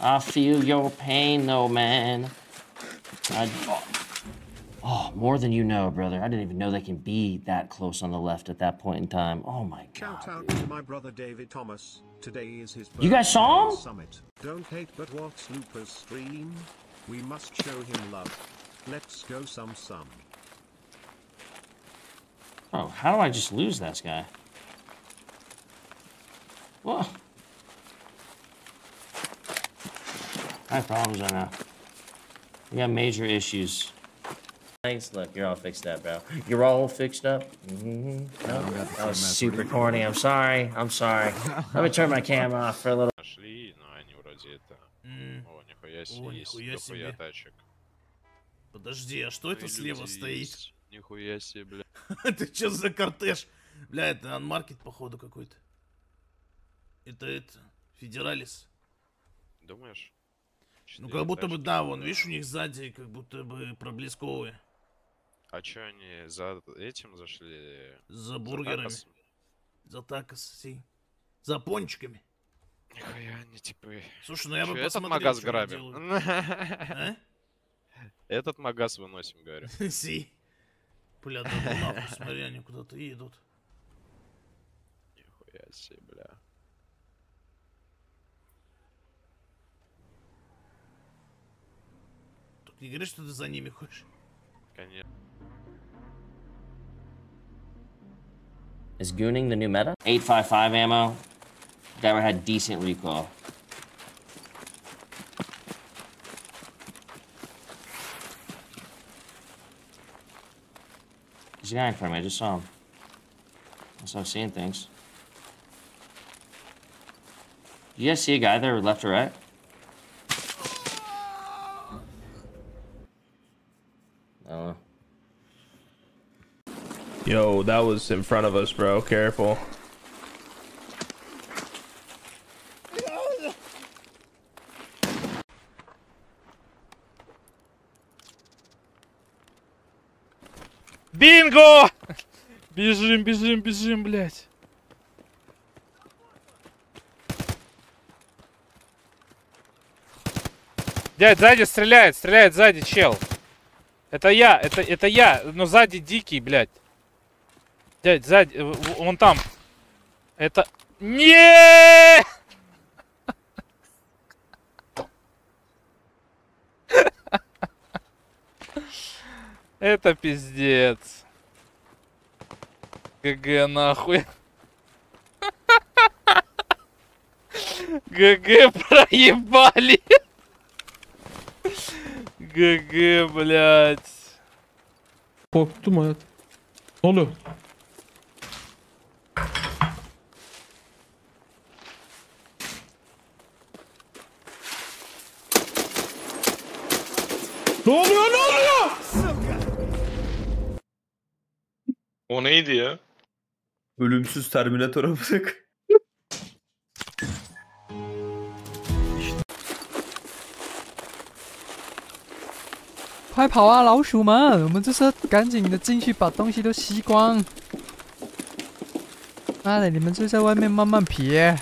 I feel your pain, though, man. I, oh, oh, more than you know, brother. I didn't even know they can be that close on the left at that point in time. Oh my god. Shout out to my brother David Thomas. Today is his You guys saw him? Summit. Don't hate but watch Looper's stream. We must show him love. Let's go some some. Oh, how do I just lose this guy? Whoa. I have problems right now. We got major issues. Thanks. Look, you're all fixed up, bro. You're all fixed up. Mm-hmm. No, that was super corny. I'm sorry. I'm sorry. Let me turn my camera off for a little. Нашли, но они вроде это... О, нихуя себе, есть дохуя тачек. Подожди, а что это слева стоит? Нихуя себе, бля. Это что за кортеж? Бля, это анмаркет, походу, какой-то. Это это, Федералис. Думаешь? Ну, как будто бы, да, вон, видишь, у них сзади как будто бы проблесковые. А чё они за этим зашли? За За бургерами. За такос, си. За пончиками. Нихуя они типы. Слушай, ну я Чё, бы этот посмотрел, магаз что они грабим. делают. А? Этот магаз выносим, говорю. Си. Бля, да ну нахуй, смотри, они куда-то едут. Нихуя себе, бля. не говори, что ты за ними ходишь. Конечно. Is gooning the new meta? 855 ammo. That had decent recoil. There's a guy in front of me. I just saw him. That's how I'm seeing things. You guys see a guy there, left or right? Yo, that was in front of us, bro. Careful. Бинго! Бежим, бежим, бежим, блядь. Дядь, сзади стреляет, стреляет сзади, чел. Это я, это, это я, но сзади дикий, блядь. Дядь, сзади, э, вон там. Это... Не! Это пиздец. ГГ нахуй. ГГ проебали. ГГ, блядь. Korktum hayat. Ne? Oluyor ne oluyor? O neydi ya? Ölümsüz Terminator'a bak. 快跑啊，老鼠们！我们就是要赶紧的进去把东西都吸光。妈的，你们就在外面慢慢撇。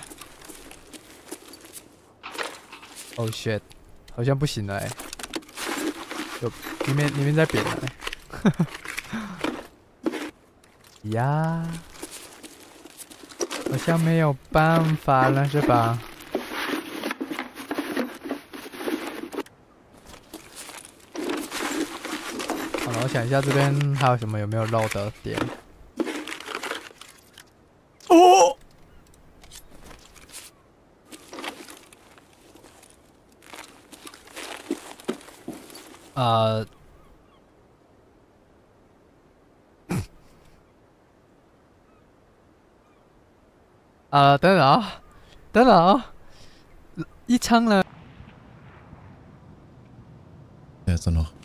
Oh shit，好像不行了哎、有里面里面在扁了、欸。呀，好像没有办法了是吧？好了，我想一下这边还有什么有没有漏的点。哦，呃，啊，等等啊，等等啊，一枪了，还在弄。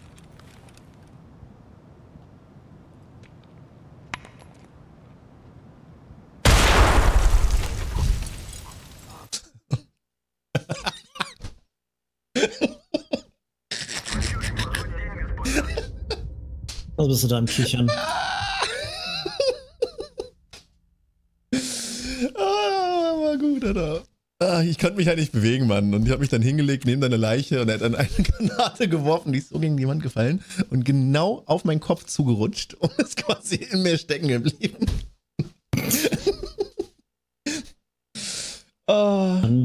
Was bist du da am Kichern? ah, war gut, Alter. Ah, ich konnte mich halt nicht bewegen, Mann. Und ich habe mich dann hingelegt neben deine Leiche und er hat dann eine Granate geworfen, die ist so gegen die Wand gefallen und genau auf meinen Kopf zugerutscht und ist quasi in mir stecken geblieben. oh.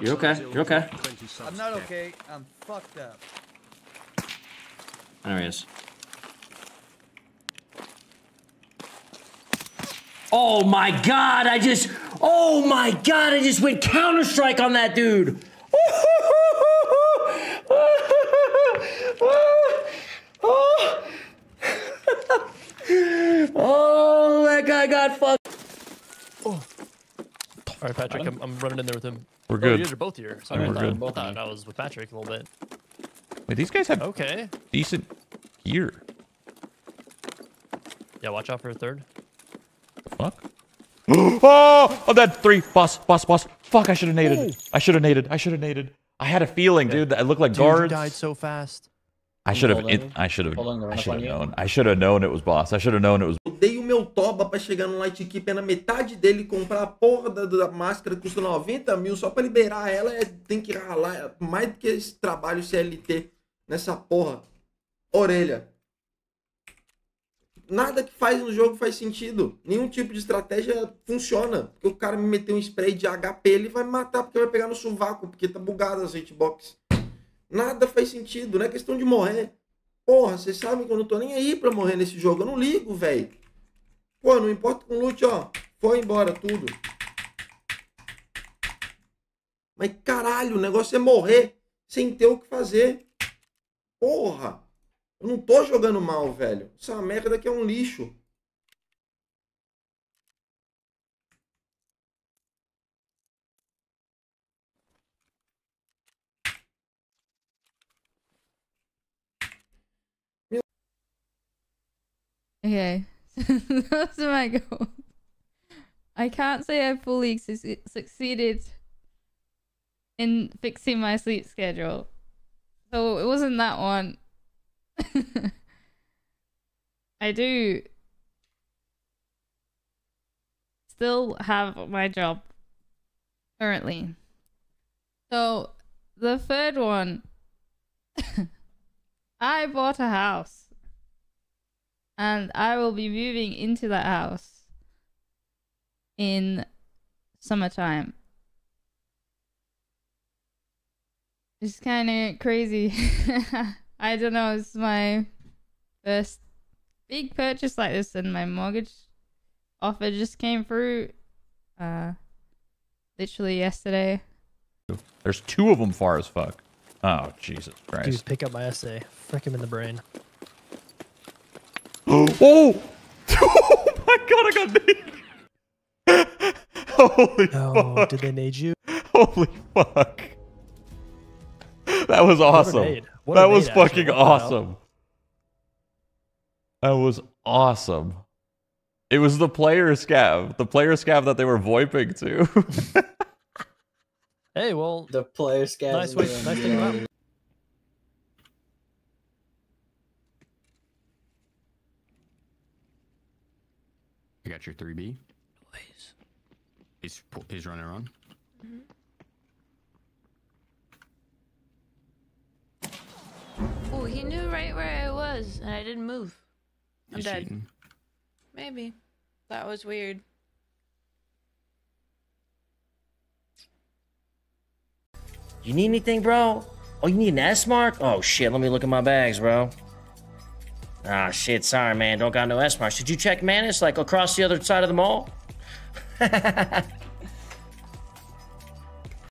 You're okay, you're okay. and 20 subs I'm not okay. I'm fucked up. There he is. Oh my god, I just Oh my god, I just went Counter Strike on that dude. oh, that guy got fucked. Alright, Patrick, I'm, I'm running in there with him. We're Oh, good. you guys are both here. Sorry, Yeah, I, we're thought, good. I thought I was with Patrick a little bit. Wait, these guys have Okay. decent gear. Yeah, watch out for a third. Fuck? oh, oh, that three. Boss, boss, boss. Fuck, I should have naded. I should have naded. I should have naded. I had a feeling, dude, that it looked like Dude, you guards. died so fast. I should have. I should have. I should have known. I should have known it was boss. I should have known it was. Eu dei o meu toba pra chegar no Light Keeper na metade dele comprar a porra da, da máscara que custa 90 mil só pra liberar ela. É, tem que ralar é mais do que esse trabalho CLT nessa porra. Orelha. Nada que faz no jogo faz sentido. Nenhum tipo de estratégia funciona. Porque o cara me meteu um spray de HP, ele vai me matar porque vai pegar no sovaco, porque tá bugado as hitbox. Nada faz sentido, não é questão de morrer. Porra, vocês sabem que eu não tô nem aí pra morrer nesse jogo. Eu não ligo, velho. Pô, não importa com loot, ó. Foi embora tudo. Mas caralho, o negócio é morrer sem ter o que fazer. Porra. Eu não tô jogando mal, velho. Essa merda aqui é um lixo. Okay, those are my goals. I can't say I fully su- succeeded in fixing my sleep schedule. So it wasn't that one. I do still have my job currently. So the third one, I bought a house and I will be moving into that house in summertime. It's kind of crazy. I don't know. It's my first big purchase like this, and my mortgage offer just came through. Uh, literally yesterday. There's two of them far as fuck. Oh Jesus Christ! Dude, pick up my essay. Frick him in the brain. oh! oh my god! I got naked. Holy No, fuck! did they nade you? Holy fuck! That was awesome. nade. What a That was nade, fucking What the hell? awesome. That was awesome. It was the player scav, the player scav that they were voiping to. Hey, well, The player scavs. nice way, nice thing about You got your 3B? Please. He's, pu- he's running around. Mm-hmm. Oh, he knew right where I was, and I didn't move. I'm He's dead. cheating. Maybe. That was weird. You need anything, bro? Oh, you need an Esmarch? Oh shit, let me look at my bags, bro. Ah shit, sorry man, don't got no Esmarchs. Did you check Manus like across the other side of the mall?